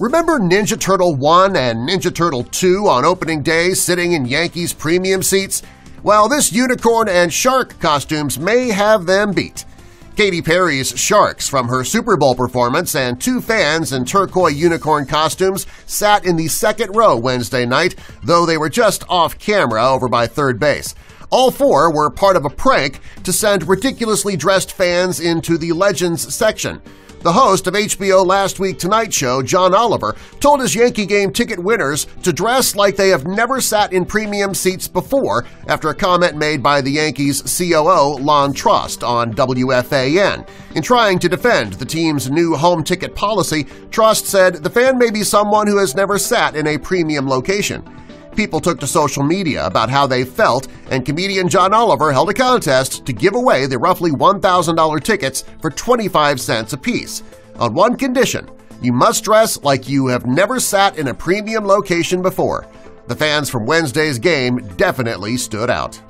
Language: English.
Remember Ninja Turtle 1 and Ninja Turtle 2 on opening day sitting in Yankees premium seats? Well, this unicorn and shark costumes may have them beat. Katy Perry's Sharks from her Super Bowl performance and two fans in turquoise unicorn costumes sat in the second row Wednesday night, though they were just off-camera over by third base. All four were part of a prank to send ridiculously dressed fans into the Legends section. The host of HBO Last Week Tonight Show, John Oliver, told his Yankee game ticket winners to dress like they have never sat in premium seats before after a comment made by the Yankees' COO Lonn Trost on WFAN. In trying to defend the team's new home ticket policy, Trost said the fan may be someone who has never sat in a premium location people took to social media about how they felt, and comedian John Oliver held a contest to give away the roughly $1,000 tickets for 25 cents apiece. On one condition, you must dress like you have never sat in a premium location before. The fans from Wednesday's game definitely stood out.